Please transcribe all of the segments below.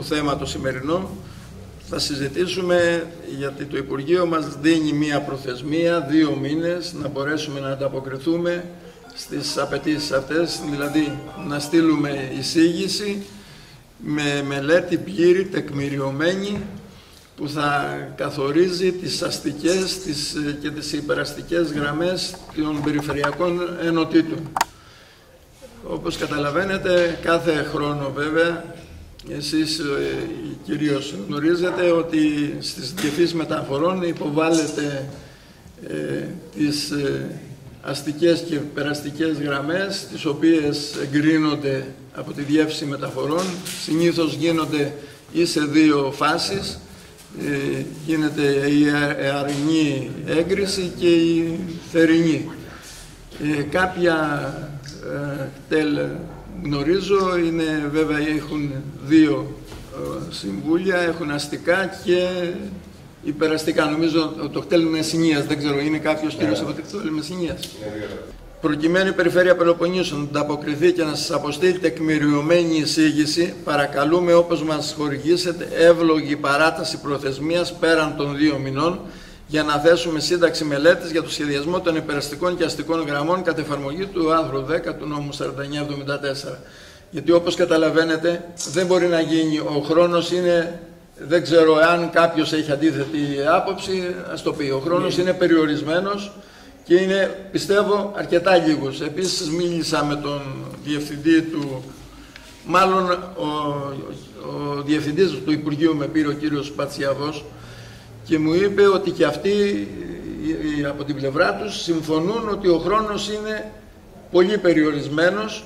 το θέμα το σημερινό. Θα συζητήσουμε γιατί το Υπουργείο μας δίνει μία προθεσμία, δύο μήνες, να μπορέσουμε να ανταποκριθούμε στις απαιτήσεις αυτές, δηλαδή να στείλουμε εισήγηση με μελέτη πλήρη, τεκμηριωμένη, που θα καθορίζει τις αστικές τις, και τις υπεραστικές γραμμές των περιφερειακών ενωτήτων. Όπως καταλαβαίνετε, κάθε χρόνο βέβαια, εσείς ε, κυρίως γνωρίζετε ότι στις διευθύνσεις μεταφορών υποβάλλετε ε, τις ε, αστικές και περαστικές γραμμές, τις οποίες εγκρίνονται από τη Διεύθυνση Μεταφορών. Συνήθως γίνονται ή σε δύο φάσεις. Ε, γίνεται η αερινή έγκριση και η θερινή. Ε, κάποια ε, τέλ γνωρίζω, είναι, βέβαια έχουν δύο ε, συμβούλια, έχουν αστικά και υπεραστικά. Νομίζω το κτέλ Μεσσηνίας, δεν ξέρω, είναι κάποιος κύριος ναι. από το κτέλ Μεσσηνίας. Ναι, Προκειμένου η Περιφέρεια Πελοποννήσου να ανταποκριθεί και να σας αποστείλει τεκμηριωμένη εισήγηση, παρακαλούμε όπως μας χορηγήσετε εύλογη παράταση προθεσμίας πέραν των δύο μηνών για να θέσουμε σύνταξη μελέτης για το σχεδιασμό των υπεραστικών και αστικών γραμμών κατά εφαρμογή του άρθρου 10 του νόμου 4974. Γιατί όπως καταλαβαίνετε δεν μπορεί να γίνει, ο χρόνος είναι δεν ξέρω αν κάποιος έχει αντίθετη άποψη, ας το πει. Ο χρόνος ναι. είναι περιορισμένος και είναι, πιστεύω, αρκετά λίγος. Επίσης μίλησα με τον διευθυντή του, μάλλον ο, ο διευθυντής του Υπουργείου με πήρε ο κύριος Πατσιαβός και μου είπε ότι και αυτοί από την πλευρά τους συμφωνούν ότι ο χρόνος είναι πολύ περιορισμένος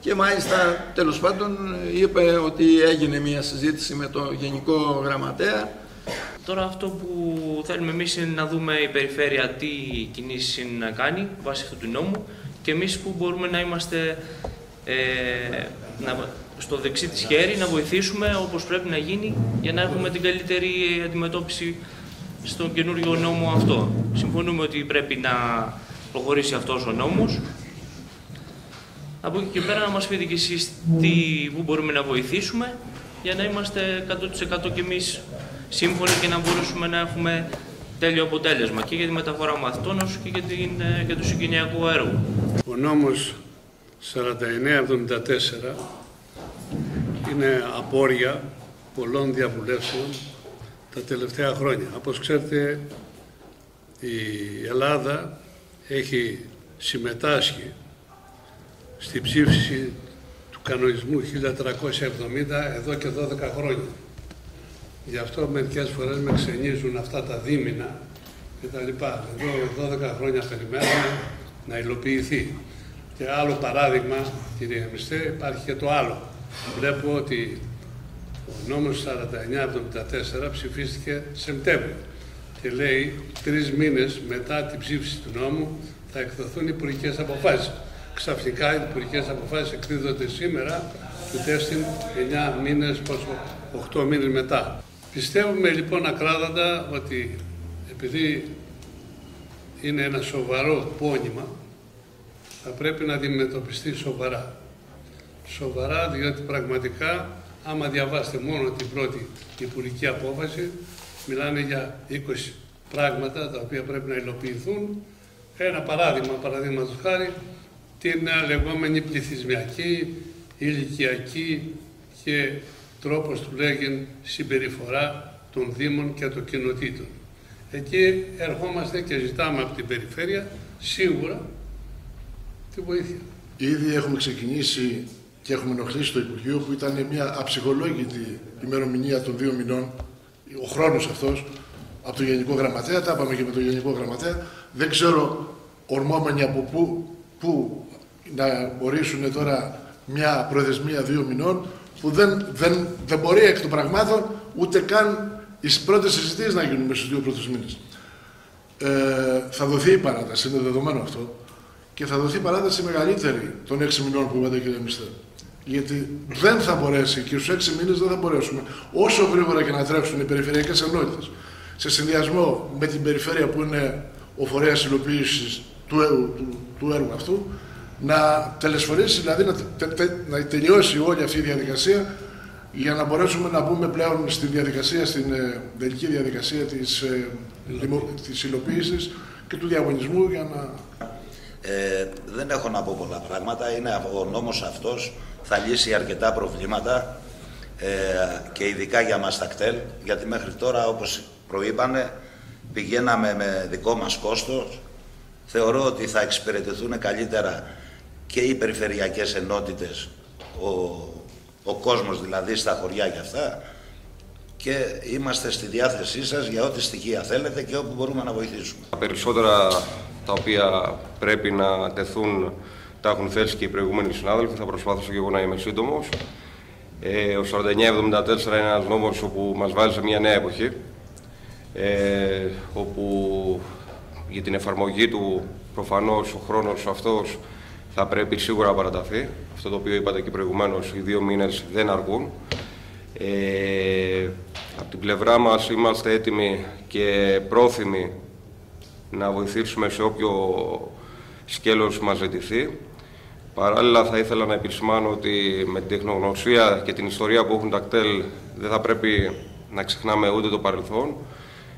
και μάλιστα τέλος πάντων είπε ότι έγινε μια συζήτηση με το Γενικό Γραμματέα. Τώρα αυτό που θέλουμε εμείς είναι να δούμε η περιφέρεια τι κινήσεις είναι να κάνει βάσει αυτού του νόμου και εμείς που μπορούμε να είμαστε ε, να, στο δεξί της χέρι, να βοηθήσουμε όπως πρέπει να γίνει για να έχουμε την καλύτερη αντιμετώπιση στον καινούριο νόμο αυτό. Συμφωνούμε ότι πρέπει να προχωρήσει αυτός ο νόμος από εκεί και πέρα να μας πείτε και εσείς τι, που μπορούμε να βοηθήσουμε για να είμαστε 100% κι εμείς σύμφωνοι και να μπορέσουμε να έχουμε τέλειο αποτέλεσμα και για τη μεταφορά μαθητών όσο και για, την, για το συγκινιακό έργο. Ο νόμος 4974 είναι απόρρια πολλών διαβουλεύσεων τα τελευταία χρόνια. Όπως ξέρετε η Ελλάδα έχει συμμετάσχει στη ψήφιση του κανονισμού 1370 εδώ και 12 χρόνια. Γι' αυτό μερικές φορές με ξενίζουν αυτά τα δίμηνα και τα λοιπά. Εδώ 12 χρόνια περιμένουμε να υλοποιηθεί. Και άλλο παράδειγμα, κύριε Μιστέ, υπάρχει και το άλλο. Βλέπω ότι ο νόμος 4974 ψηφίστηκε Σεπτέμβριο και λέει τρεις μήνες μετά την ψήφιση του νόμου θα εκδοθούν υπουργικές αποφάσεις ξαφνικά οι υπουργικές αποφάσεις εκδίδονται σήμερα, του τέστην 9 μήνες, πόσο, 8 μήνες μετά. Πιστεύουμε λοιπόν ακράδαντα ότι επειδή είναι ένα σοβαρό πόνημα, θα πρέπει να αντιμετωπιστεί σοβαρά. Σοβαρά διότι πραγματικά άμα διαβάσετε μόνο την πρώτη υπουργική απόφαση, μιλάνε για 20 πράγματα τα οποία πρέπει να υλοποιηθούν. Ένα παράδειγμα, παραδείγματος χάρη, την λεγόμενη πληθυσμιακή, ηλικιακή και τρόπος του λέγεν συμπεριφορά των Δήμων και των κοινοτήτων. Εκεί ερχόμαστε και ζητάμε από την περιφέρεια σίγουρα τη βοήθεια. Ήδη έχουμε ξεκινήσει και έχουμε ενοχλήσει το Υπουργείο που ήταν μια αψυχολόγητη ημερομηνία των δύο μηνών, ο χρόνος αυτός, από το Γενικό Γραμματέα, τα είπαμε και με το Γενικό Γραμματέα. Δεν ξέρω ορμόμενοι από πού, πού να ορίσουν τώρα μια προθεσμία δύο μηνών που δεν, δεν, δεν μπορεί εκ των πραγμάτων ούτε καν οι πρώτες συζητήσεις να γίνουν μέσα στους δύο πρώτους μήνες. Ε, θα δοθεί η παράταση, είναι δεδομένο αυτό, και θα δοθεί παράταση μεγαλύτερη των έξι μηνών που είπατε κύριε Μιστέ. Γιατί δεν θα μπορέσει και στους έξι μήνες δεν θα μπορέσουμε όσο γρήγορα και να τρέξουν οι περιφερειακές ενότητες. Σε συνδυασμό με την περιφέρεια που είναι ο φορέας υλοποίησης του, του, του έργου αυτού, να τελεσφορήσει, δηλαδή να, τε, να τελειώσει όλη αυτή η διαδικασία για να μπορέσουμε να μπούμε πλέον στη διαδικασία, στην ε, τελική διαδικασία της, ε, της υλοποίησης και του διαγωνισμού για να... Ε, δεν έχω να πω πολλά πράγματα. Είναι ο νόμος αυτός θα λύσει αρκετά προβλήματα ε, και ειδικά για μας τα κτέλ, γιατί μέχρι τώρα όπως προείπανε πηγαίναμε με δικό μας κόστος. Θεωρώ ότι θα εξυπηρετηθούν καλύτερα και οι περιφερειακές ενότητες, ο, ο κόσμος δηλαδή στα χωριά και αυτά και είμαστε στη διάθεσή σας για ό,τι στοιχεία θέλετε και όπου μπορούμε να βοηθήσουμε. Τα περισσότερα τα οποία πρέπει να τεθούν τα έχουν θέσει και οι προηγούμενοι συνάδελφοι, θα προσπαθήσω και εγώ να είμαι σύντομος. Ε, ο 4974 είναι ένας νόμος όπου μας βάζει σε μια νέα εποχή, ε, όπου για την εφαρμογή του προφανώς ο χρόνος αυτός θα πρέπει σίγουρα να παραταθεί. Αυτό το οποίο είπατε και προηγουμένως, οι δύο μήνες δεν αργούν. Ε, από την πλευρά μας είμαστε έτοιμοι και πρόθυμοι να βοηθήσουμε σε όποιο σκέλος μας ζητηθεί. Παράλληλα θα ήθελα να επισημάνω ότι με την τεχνογνωσία και την ιστορία που έχουν τα κτέλ δεν θα πρέπει να ξεχνάμε ούτε το παρελθόν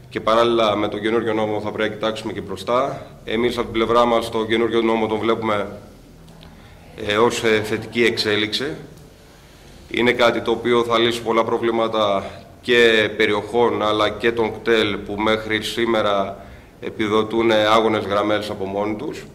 και παράλληλα με τον καινούριο νόμο θα πρέπει να κοιτάξουμε και μπροστά. Εμείς από την πλευρά μας το καινούριο νόμο τον βλέπουμε ε, ως ε, θετική εξέλιξη. Είναι κάτι το οποίο θα λύσει πολλά προβλήματα και περιοχών αλλά και των κτέλ που μέχρι σήμερα επιδοτούν άγονες γραμμές από μόνοι τους.